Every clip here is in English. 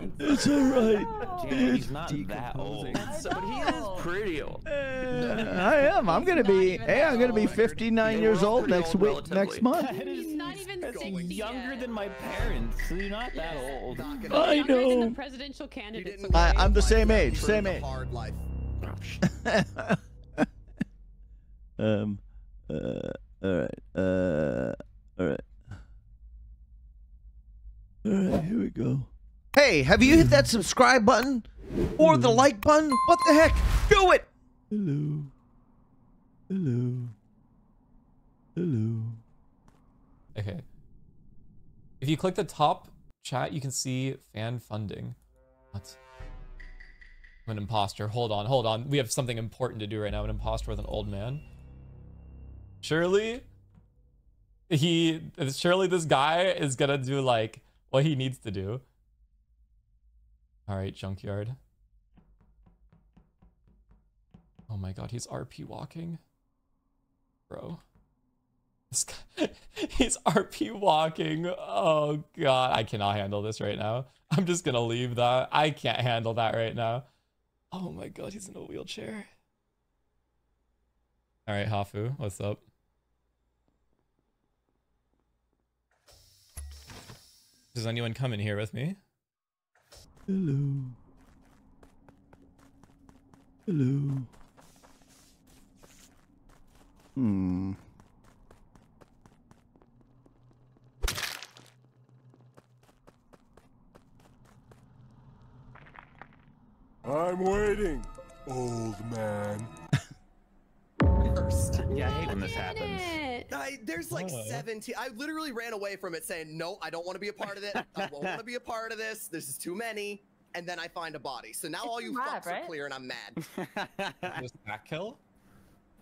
him. It's all right. Janet, he's not that old. So, but he is pretty old. I am. I'm gonna be. Hey, I'm gonna be 59 years old next week. Next month. That is not even that's 60 younger yet. than my parents. So you're not that old. I Younger than know. the presidential candidates. I, okay? I'm the same age. Same age. Hard life. um. Uh. All right. Uh. All right. All right. Here we go. Hey, have you hit that subscribe button or the like button? What the heck? Do it! Hello. Hello. Hello. Okay. If you click the top chat, you can see fan funding. What? I'm an imposter. Hold on, hold on. We have something important to do right now. An imposter with an old man. Surely, he. Surely this guy is gonna do like what he needs to do. All right, junkyard. Oh my god, he's RP walking. Bro. This guy, he's RP walking. Oh god, I cannot handle this right now. I'm just gonna leave that. I can't handle that right now. Oh my god, he's in a wheelchair. All right, Hafu, what's up? Does anyone come in here with me? Hello. Hello. Hmm. I'm waiting, old man. First. Yeah, I hate when this happens. I, there's like Oh. 17. I literally ran away from it saying, no, I don't want to be a part of it. I don't want to be a part of this. This is too many. And then I find a body. So now all you lab, fucks are clear and I'm mad. Just back kill?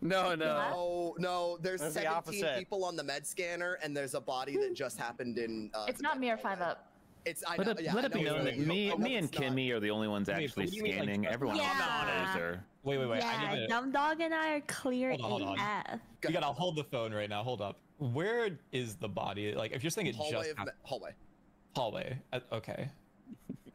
No, no. No, no, there's That's 17 opposite. people on the med scanner and there's a body that just happened in. Uh, It's not med me or. 5up. It's, I Let know, it, yeah, let I it be known that me, Oh, me and it's not. Kimi are the only ones Wait, actually what do like, scanning. just- Everyone else Yeah. is or Wait, wait, wait. Yeah, to. Dumb Dog and I are clear Hold on, hold on. AF. You gotta hold the phone right now. Hold up. Where is the body? Like, if you're saying it Hallway just of me- happened, hallway. hallway. Uh, okay.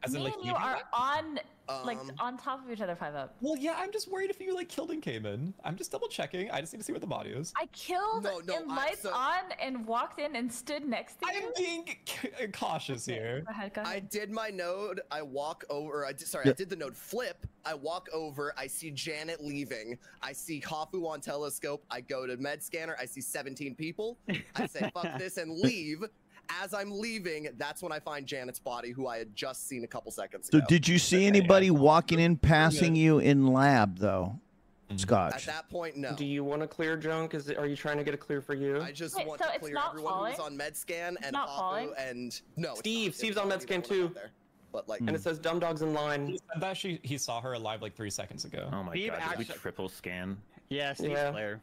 As in, Me like, and you you- are on, like, Um, on top of each other. 5up. Well, yeah. I'm just worried if you like killed and came in. I'm just double checking. I just need to see where the body is. I killed No, no, and I- lights so- on and walked in and stood next to I'm you. being c- cautious here. Go ahead, go I did my node. I walk over. I did, sorry, Yeah. I did the node flip. I walk over. I see Janet leaving. I see Hafu on telescope. I go to med scanner. I see 17 people. I say fuck this and leave. As I'm leaving, that's when I find Janet's body, who I had just seen a couple seconds ago. So did you see anybody walking in, passing you in lab though, mm-hmm. Scott. At that point, no. Do you want to clear junk? Is it, are you trying to get a clear for you? I just Wait, want so to it's clear not everyone who was falling? on med scan and not Hafu falling? and no. Steve. It's Steve's on not med scan too. But like, and it says Dumb Dog's in line. He said that she he saw her alive like three seconds ago. oh my Steve god, did we triple scan? Yeah, Steve's Yeah. clear.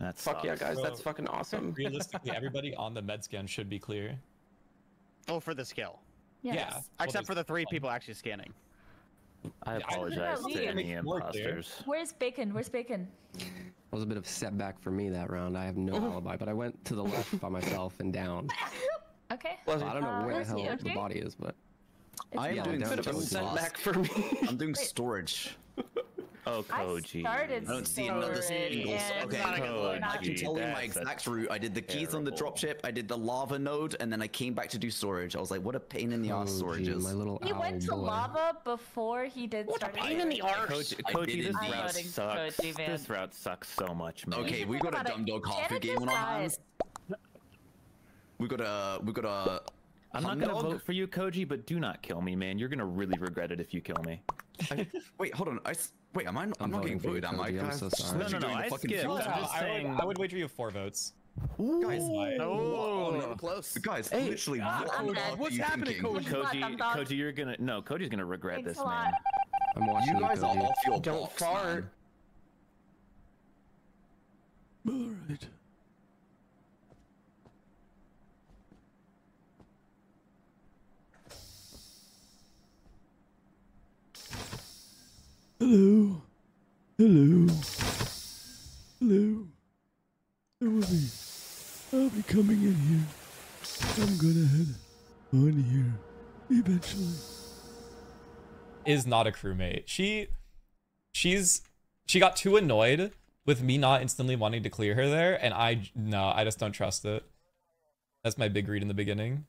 That Fuck yeah, sucks. guys, that's fucking awesome. Realistically, everybody on the med scan should be clear. Oh, for the skill. Yes. Yeah. well, Except for the three one. people actually scanning. I I- apologize Leave. to any Make it more clear. imposters. Where's Bacon? Where's Bacon? was a bit of a setback for me that round. I have no alibi, but I went to the left by myself and down. Okay. Bless I don't know Uh, where the hell see, the body is, but It's I am not doing down Bit of a to something us. setback for me. I'm doing Wait. storage. Oh, I Koji. started I don't see another single. singles. Okay, Koji, I can tell you my that's a exact route. I did the keys on the terrible- dropship, I did the lava node, and then I came back to do storage. I was like, what a pain in the ass storage is. my little He owl went to boy. lava before he did What a pain in the arse. Koji, Koji this indeed. route I'm sucks. Koji. This route sucks so much, man. Okay, we got a dumb dog half Janet game on our hands. We got a we got a. I'm not gonna dog? vote for you, Koji, but do not kill me, man. You're gonna really regret it if you kill me. I- wait, hold on. I s- wait. Am I? I'm, I'm not getting voting for you, voted, am I? I'm so sorry. No, no, no, I fucking skipped. field. I'm No, just I, saying- would, I would wager you four votes. Guys, Oh, not No. close. guys, Hey, literally, what I'm dead. What's happening, thinking? Koji? Koji, Koji, you're gonna no. Koji's gonna regret Thanks this, man. I'm watching You guys are Koji. off your Don't box, fart. man. All right. Hello. Hello. Hello. I will be. I'll be coming in here. I'm gonna head on here eventually. is not a crewmate. She she's she got too annoyed with me not instantly wanting to clear her there, and I no, I just don't trust it. That's my big read in the beginning.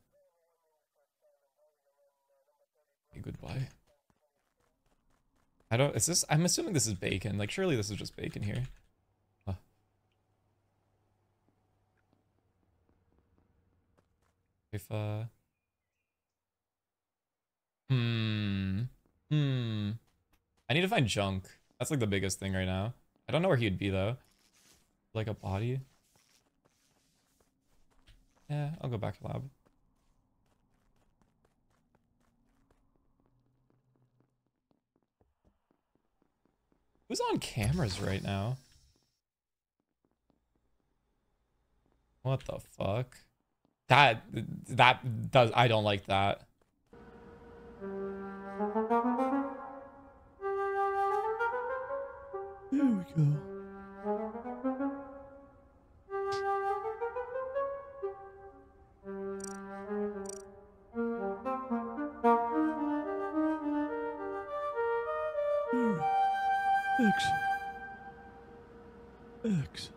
Goodbye. I don't. Is this? I'm assuming this is bacon. Like, surely this is just bacon here. Huh. If uh. Hmm. Hmm. I need to find junk. That's like the biggest thing right now. I don't know where he'd be though. Like a body. Yeah, I'll go back to lab. Who's on cameras right now? What the fuck? That that does I don't like that. There we go. X. X.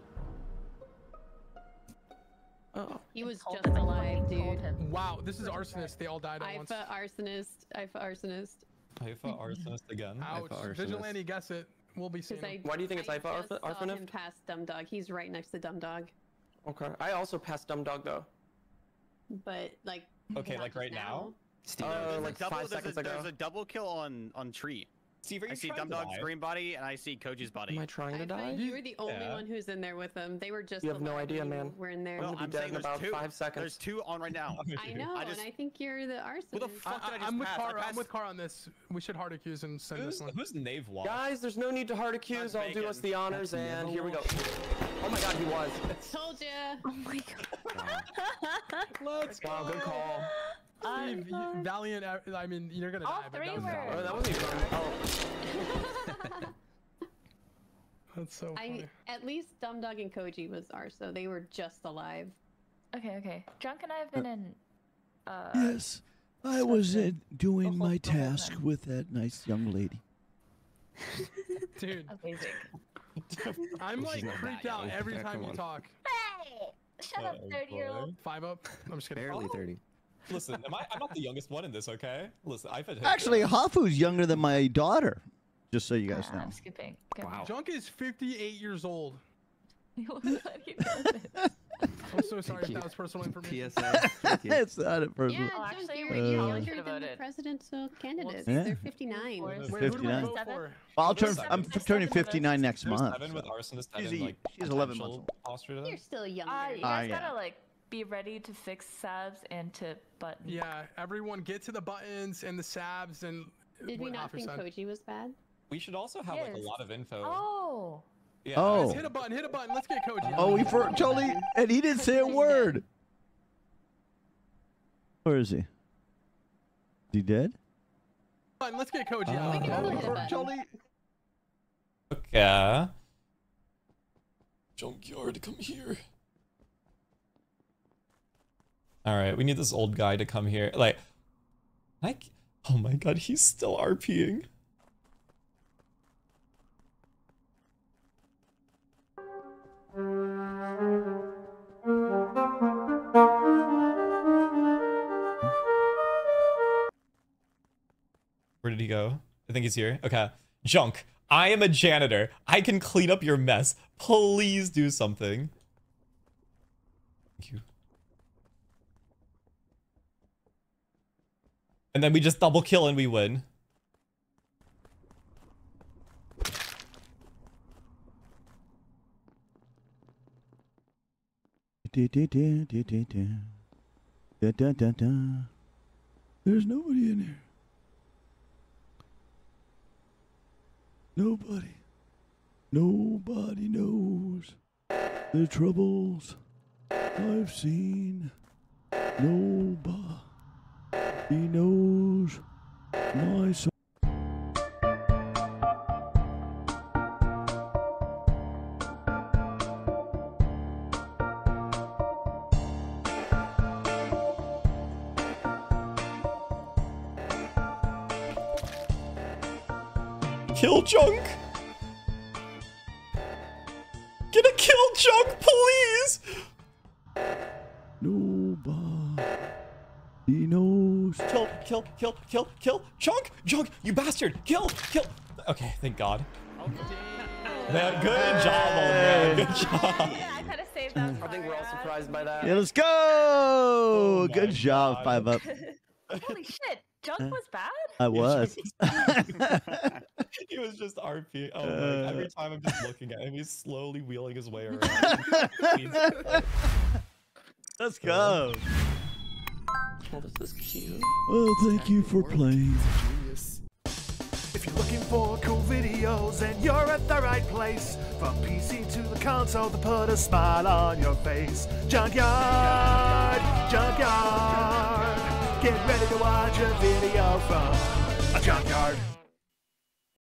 Oh. He was just him, alive, dude. Wow, this is arsonist. They all died at once. IFA arsonist. IFA arsonist. Haifa arsonist again. Ouch. arsonist. Vigilante, guess it. We'll be seeing. I. Why do you think it's I IFA arsonist? Arf- saw him past Dumb Dog. He's right next to Dumb Dog. Okay. I also passed Dumb Dog though. But like. Okay, like right now? Steve, Uh, There's a like double, five there's seconds a, ago. There's a double kill on on tree. Steve, are you I see trying Dumb Dog's green body and I see Koji's body. Am I trying to IFA, die? you were the only Yeah. one who's in there with them. They were just. You have no idea, man. We're in there. well, gonna be I'm dead in about two. five seconds. There's two on right now. I know, I just- and I think you're the arsonist. Who the I, fuck did I I, just I'm with pass? I Car. I'm with Car on this. We should hard accuse and send Who's, this one. who's Nave Walk? Guys, there's no need to hard accuse. I'll do us the honors, That's and here we go. Oh my God, he was. Told ya. Oh my god. Let's Wow, good call. Steve, you, Valiant. uh, I mean, you're gonna All die. but three that were- Oh, that wasn't even. Oh, That's so I at least Dumb Dog and Koji was ours, so They were just alive. Okay, okay. Drunk and I have been in. Uh, Yes, I was that- uh, doing my whole- the whole task time. with that nice young lady. Dude, Amazing. I'm like She's freaked out every Yeah, time come you talk. Hey! Shut up, Oh, 30 year old. 5up. I'm just kidding. Barely Oh, 30. Listen, am I? I'm not the youngest one in this, okay? Listen, I've had Actually, Hafu's younger than my daughter. Just so you guys Ah, know. I'm skipping. Okay. Wow. Junk is 58 years old. You won't let you know this. I'm so sorry if that was personal information. PSA. Thank you. it's not a personal. Yeah, Oh, Junk, actually, you're, we you're younger than the voted. presidential candidates. Yeah. They're 59. Four. Wait, we 59. vote Well, I'll turn. There's I'm seven- turning 59 next There's month. seven with so- arsonist She's having a- like she's 11 months old. posture to them. You're still young. Uh, you Ah, guys yeah. gotta like be ready to fix Sabs and to button. Yeah, everyone get to the buttons and the sabs and. Did we not think said. Koji was bad? We should also have like a lot of info. Oh. Yeah, Oh. Guys, hit a button, hit a button. Let's get Koji. Oh, we for totally, and he didn't say a word. Where is he? Is he dead? Button, Let's get Koji Oh, out. We can all hit a for Okay. Junkyard, come here. All right, we need this old guy to come here. Like, like, oh my god, he's still RPing. Where did he go? I think he's here. Okay. Junk, I am a janitor. I can clean up your mess. Please do something. Thank you. And then we just double kill and we win. There's nobody in here. Nobody. Nobody knows the troubles I've seen. Nobody knows my soul. Kill Junk. Get a kill Junk, please. Kill, kill, kill, kill, Chunk, Junk, Junk, you bastard. Kill, kill. Okay, thank God. Man, good job, old man. Good job. Yeah, I kind of saved that. I think we're all surprised by that. Yeah, let's go. Oh Good job, God. 5up. Holy shit, Junk was bad? I was. he was just RP. Oh! Uh. Every time I'm just looking at him, he's slowly wheeling his way around. Let's go. Oh, this is cute. Well, thank you for playing. If you're looking for cool videos, then you're at the right place. From PC to the console to put a smile on your face. Junkyard, Junkyard. Get ready to watch a video from a junkyard.